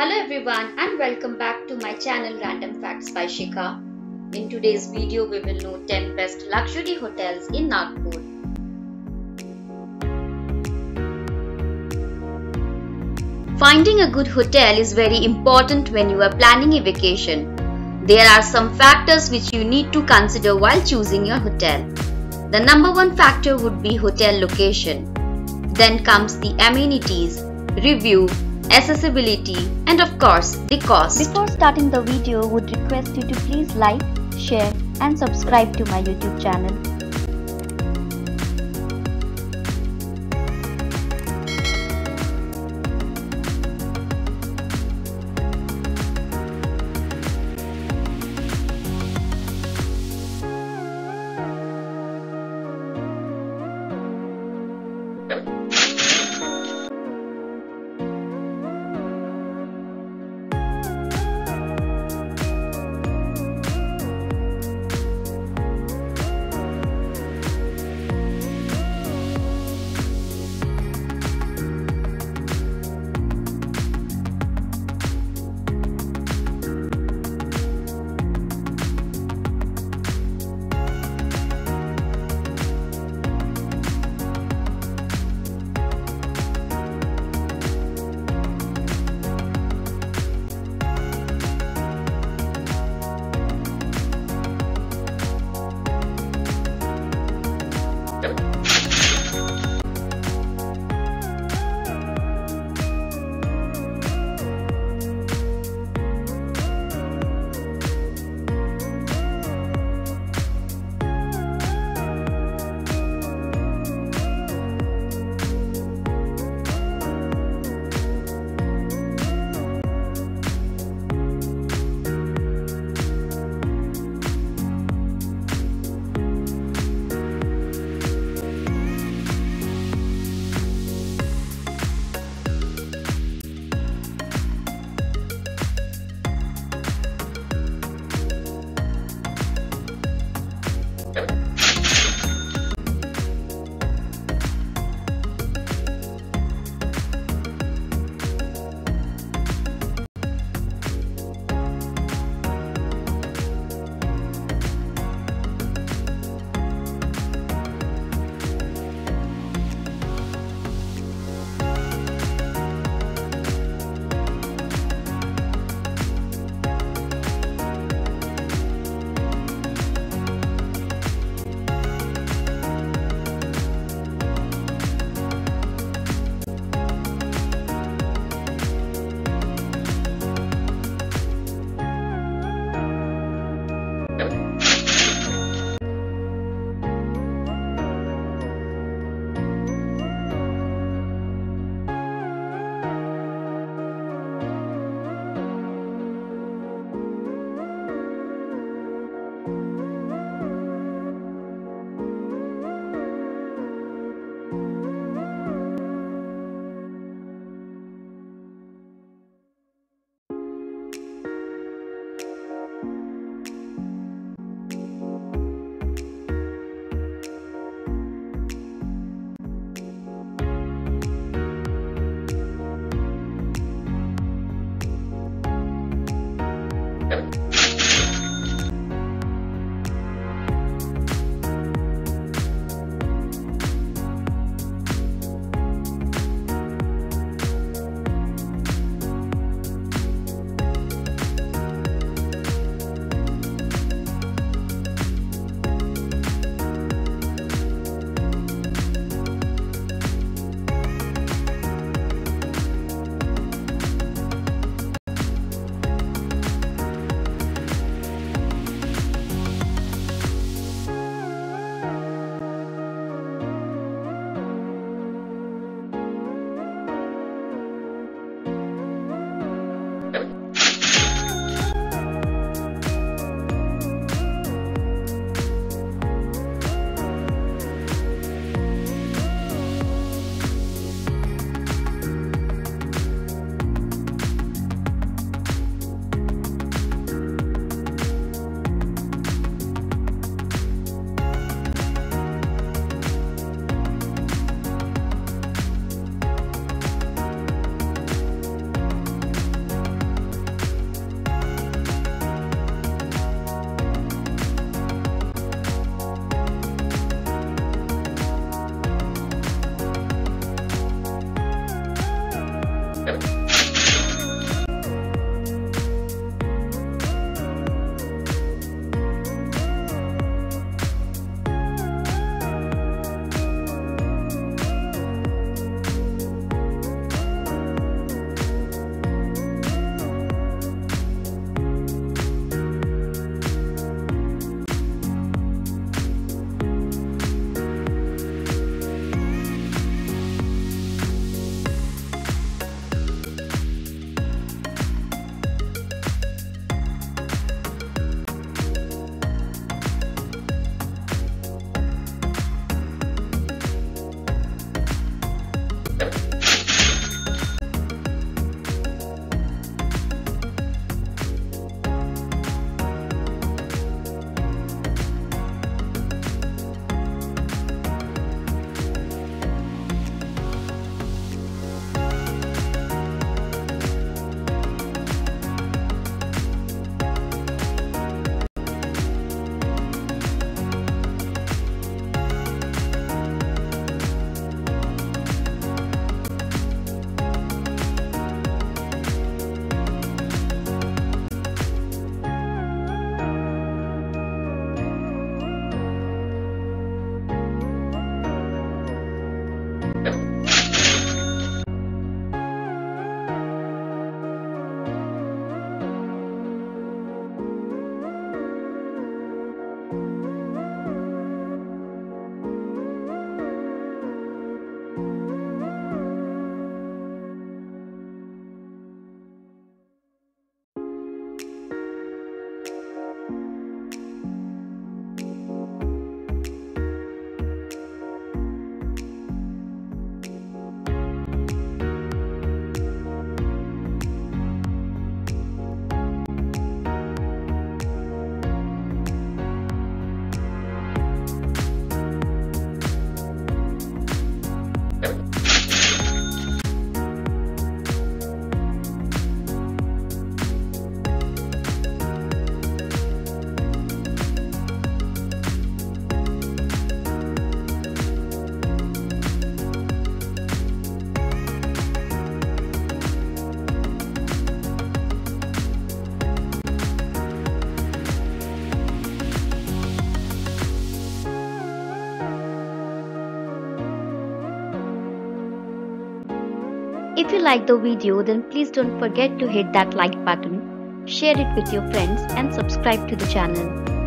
Hello everyone and welcome back to my channel Random Facts by Shikha. In today's video we will know 10 best luxury hotels in Nagpur. Finding a good hotel is very important when you are planning a vacation. There are some factors which you need to consider while choosing your hotel. The number one factor would be hotel location. Then comes the amenities, review, accessibility and of course the cost. Before starting the video would request you to please like, share and subscribe to my YouTube channel. If you like the video then please don't forget to hit that like button, share it with your friends and subscribe to the channel.